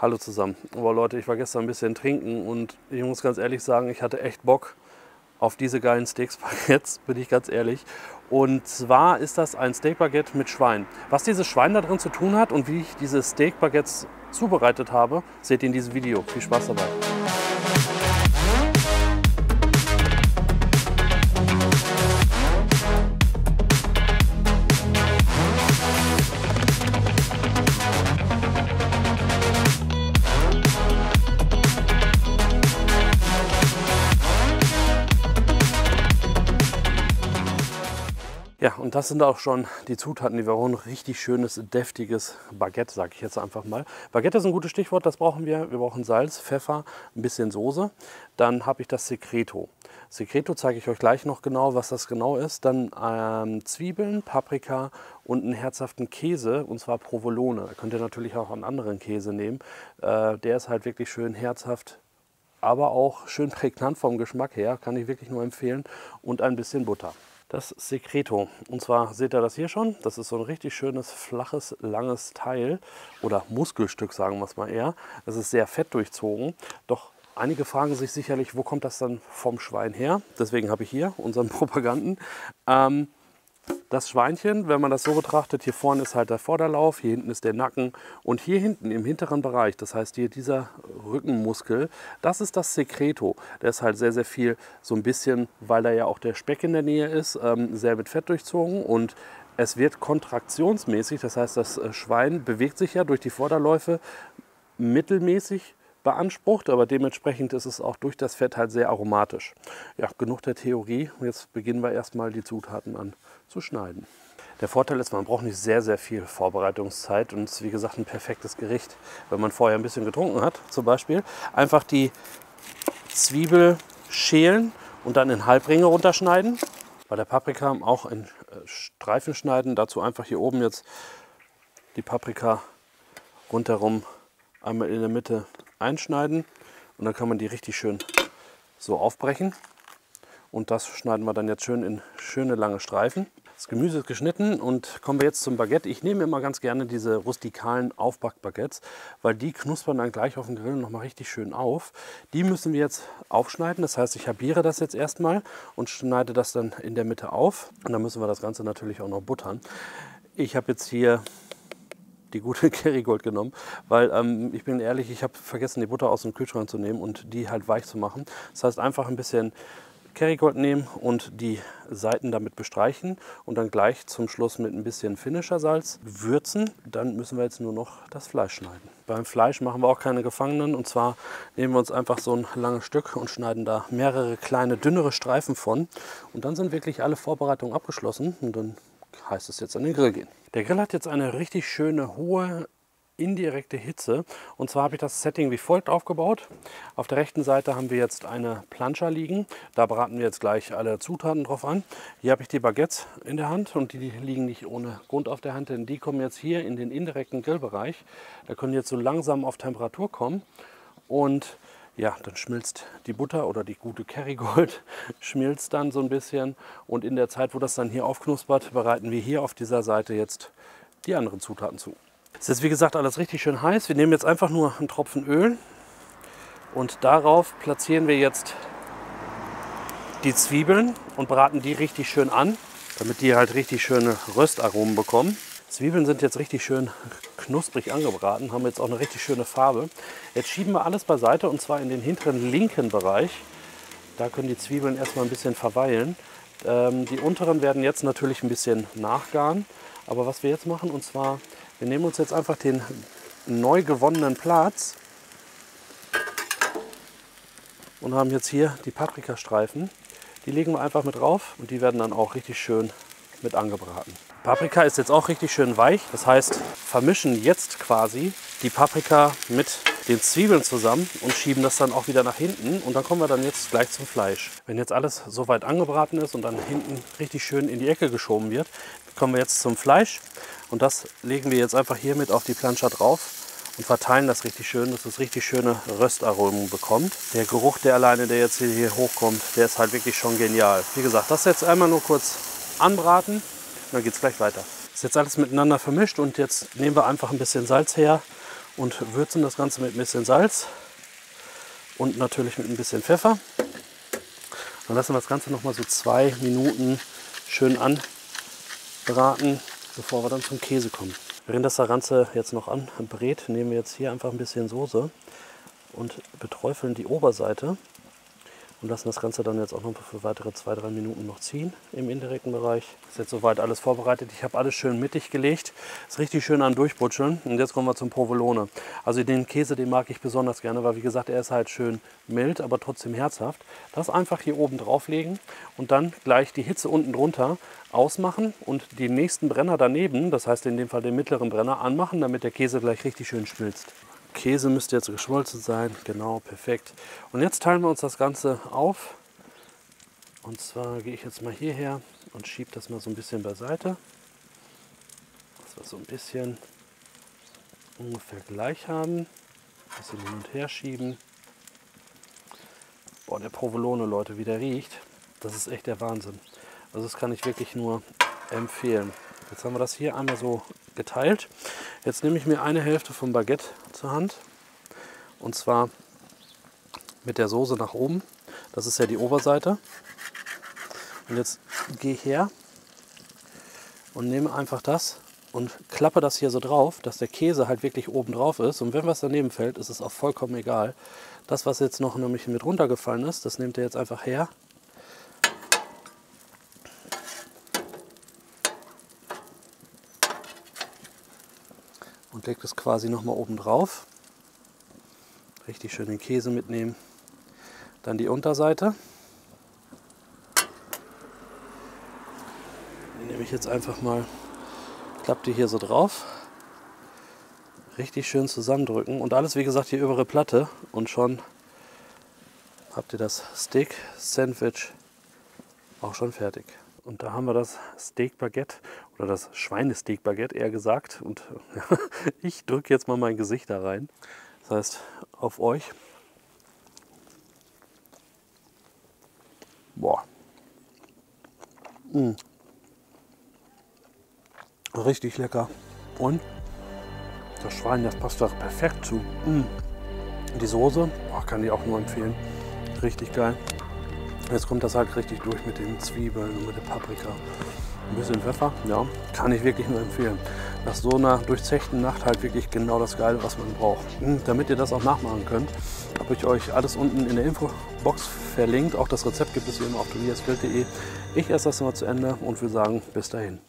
Hallo zusammen. Aber Leute, ich war gestern ein bisschen trinken und ich muss ganz ehrlich sagen, ich hatte echt Bock auf diese geilen Steaks-Baguettes, bin ich ganz ehrlich. Und zwar ist das ein Steak-Baguette mit Schwein. Was dieses Schwein da drin zu tun hat und wie ich diese Steak-Baguettes zubereitet habe, seht ihr in diesem Video. Viel Spaß dabei. Ja, und das sind auch schon die Zutaten, die wir brauchen. Richtig schönes, deftiges Baguette, sage ich jetzt einfach mal. Baguette ist ein gutes Stichwort, das brauchen wir. Wir brauchen Salz, Pfeffer, ein bisschen Soße. Dann habe ich das Secreto. Secreto zeige ich euch gleich noch genau, was das genau ist. Dann ähm, Zwiebeln, Paprika und einen herzhaften Käse, und zwar Provolone. Da könnt ihr natürlich auch einen anderen Käse nehmen. Äh, der ist halt wirklich schön herzhaft, aber auch schön prägnant vom Geschmack her. Kann ich wirklich nur empfehlen. Und ein bisschen Butter das Secreto. Und zwar seht ihr das hier schon. Das ist so ein richtig schönes, flaches, langes Teil oder Muskelstück, sagen wir es mal eher. Es ist sehr fett durchzogen. Doch einige fragen sich sicherlich, wo kommt das dann vom Schwein her? Deswegen habe ich hier unseren Propaganden. Ähm, das Schweinchen, wenn man das so betrachtet, hier vorne ist halt der Vorderlauf, hier hinten ist der Nacken und hier hinten im hinteren Bereich, das heißt hier dieser Rückenmuskel, das ist das Secreto. Der ist halt sehr, sehr viel so ein bisschen, weil da ja auch der Speck in der Nähe ist, ähm, sehr mit Fett durchzogen und es wird kontraktionsmäßig, das heißt das äh, Schwein bewegt sich ja durch die Vorderläufe mittelmäßig beansprucht, aber dementsprechend ist es auch durch das Fett halt sehr aromatisch. Ja, genug der Theorie. Jetzt beginnen wir erstmal die Zutaten an zu schneiden. Der Vorteil ist, man braucht nicht sehr, sehr viel Vorbereitungszeit und es ist wie gesagt ein perfektes Gericht. Wenn man vorher ein bisschen getrunken hat, zum Beispiel, einfach die Zwiebel schälen und dann in Halbringe runterschneiden. Bei der Paprika auch in äh, Streifen schneiden. Dazu einfach hier oben jetzt die Paprika rundherum einmal in der Mitte einschneiden und dann kann man die richtig schön so aufbrechen. Und das schneiden wir dann jetzt schön in schöne lange Streifen. Das Gemüse ist geschnitten und kommen wir jetzt zum Baguette. Ich nehme immer ganz gerne diese rustikalen Aufbackbaguettes, weil die knuspern dann gleich auf dem Grill nochmal richtig schön auf. Die müssen wir jetzt aufschneiden. Das heißt, ich halbiere das jetzt erstmal und schneide das dann in der Mitte auf. Und dann müssen wir das Ganze natürlich auch noch buttern. Ich habe jetzt hier die gute Kerrygold genommen, weil ähm, ich bin ehrlich, ich habe vergessen, die Butter aus dem Kühlschrank zu nehmen und die halt weich zu machen. Das heißt, einfach ein bisschen Kerrygold nehmen und die Seiten damit bestreichen und dann gleich zum Schluss mit ein bisschen Finisher-Salz würzen. Dann müssen wir jetzt nur noch das Fleisch schneiden. Beim Fleisch machen wir auch keine Gefangenen und zwar nehmen wir uns einfach so ein langes Stück und schneiden da mehrere kleine, dünnere Streifen von. Und dann sind wirklich alle Vorbereitungen abgeschlossen und dann heißt es jetzt an den Grill gehen. Der Grill hat jetzt eine richtig schöne hohe indirekte Hitze. Und zwar habe ich das Setting wie folgt aufgebaut. Auf der rechten Seite haben wir jetzt eine Plancha liegen. Da braten wir jetzt gleich alle Zutaten drauf an. Hier habe ich die Baguettes in der Hand und die liegen nicht ohne Grund auf der Hand, denn die kommen jetzt hier in den indirekten Grillbereich. Da können jetzt so langsam auf Temperatur kommen und ja, dann schmilzt die Butter oder die gute Kerrygold schmilzt dann so ein bisschen und in der Zeit, wo das dann hier aufknuspert, bereiten wir hier auf dieser Seite jetzt die anderen Zutaten zu. Es ist wie gesagt alles richtig schön heiß. Wir nehmen jetzt einfach nur einen Tropfen Öl und darauf platzieren wir jetzt die Zwiebeln und braten die richtig schön an, damit die halt richtig schöne Röstaromen bekommen. Zwiebeln sind jetzt richtig schön knusprig angebraten, haben jetzt auch eine richtig schöne Farbe. Jetzt schieben wir alles beiseite und zwar in den hinteren linken Bereich. Da können die Zwiebeln erstmal ein bisschen verweilen. Ähm, die unteren werden jetzt natürlich ein bisschen nachgaren. Aber was wir jetzt machen, und zwar wir nehmen uns jetzt einfach den neu gewonnenen Platz und haben jetzt hier die Paprikastreifen. Die legen wir einfach mit drauf und die werden dann auch richtig schön mit angebraten. Paprika ist jetzt auch richtig schön weich. Das heißt, vermischen jetzt quasi die Paprika mit den Zwiebeln zusammen und schieben das dann auch wieder nach hinten. Und dann kommen wir dann jetzt gleich zum Fleisch. Wenn jetzt alles soweit angebraten ist und dann hinten richtig schön in die Ecke geschoben wird, kommen wir jetzt zum Fleisch. Und das legen wir jetzt einfach hier mit auf die Plancha drauf und verteilen das richtig schön, dass es richtig schöne Röstaromen bekommt. Der Geruch, der alleine, der jetzt hier hochkommt, der ist halt wirklich schon genial. Wie gesagt, das jetzt einmal nur kurz anbraten dann geht es gleich weiter. Ist jetzt alles miteinander vermischt und jetzt nehmen wir einfach ein bisschen Salz her und würzen das Ganze mit ein bisschen Salz und natürlich mit ein bisschen Pfeffer. Dann lassen wir das Ganze noch mal so zwei Minuten schön anbraten, bevor wir dann zum Käse kommen. Während das Ganze jetzt noch anbrät, nehmen wir jetzt hier einfach ein bisschen Soße und beträufeln die Oberseite und lassen das Ganze dann jetzt auch noch für weitere zwei, drei Minuten noch ziehen im indirekten Bereich. Ist jetzt soweit alles vorbereitet. Ich habe alles schön mittig gelegt. Ist richtig schön an Durchbutscheln. Und jetzt kommen wir zum Provolone. Also den Käse, den mag ich besonders gerne, weil wie gesagt, er ist halt schön mild, aber trotzdem herzhaft. Das einfach hier oben drauflegen und dann gleich die Hitze unten drunter ausmachen und den nächsten Brenner daneben, das heißt in dem Fall den mittleren Brenner, anmachen, damit der Käse gleich richtig schön schmilzt. Käse müsste jetzt geschmolzen sein. Genau, perfekt. Und jetzt teilen wir uns das Ganze auf. Und zwar gehe ich jetzt mal hierher und schiebe das mal so ein bisschen beiseite. Dass wir so ein bisschen ungefähr gleich haben. Ein bisschen hin und her schieben. Boah, der Provolone, Leute, wie der riecht, das ist echt der Wahnsinn. Also das kann ich wirklich nur empfehlen. Jetzt haben wir das hier einmal so geteilt. Jetzt nehme ich mir eine Hälfte vom Baguette zur Hand und zwar mit der Soße nach oben. Das ist ja die Oberseite. Und jetzt gehe ich her und nehme einfach das und klappe das hier so drauf, dass der Käse halt wirklich oben drauf ist. Und wenn was daneben fällt, ist es auch vollkommen egal. Das, was jetzt noch nämlich mit runtergefallen ist, das nehmt ihr jetzt einfach her und legt es quasi noch mal oben drauf. Richtig schön den Käse mitnehmen. Dann die Unterseite. Die nehme ich jetzt einfach mal, klappt die hier so drauf. Richtig schön zusammendrücken und alles wie gesagt die obere Platte und schon habt ihr das Steak Sandwich auch schon fertig. Und da haben wir das Steak Baguette oder das Schweinesteak Baguette eher gesagt. Und ich drücke jetzt mal mein Gesicht da rein. Das heißt, auf euch. Boah. Mm. Richtig lecker. Und das Schwein, das passt doch perfekt zu. Mm. Die Soße, oh, kann ich auch nur empfehlen. Richtig geil. Jetzt kommt das halt richtig durch mit den Zwiebeln und mit der Paprika. Ein bisschen Pfeffer, ja, kann ich wirklich nur empfehlen. Nach so einer durchzechten Nacht halt wirklich genau das Geile, was man braucht. Hm, damit ihr das auch nachmachen könnt, habe ich euch alles unten in der Infobox verlinkt. Auch das Rezept gibt es wie immer auf tobiasgeld.de. Ich esse das mal zu Ende und würde sagen, bis dahin.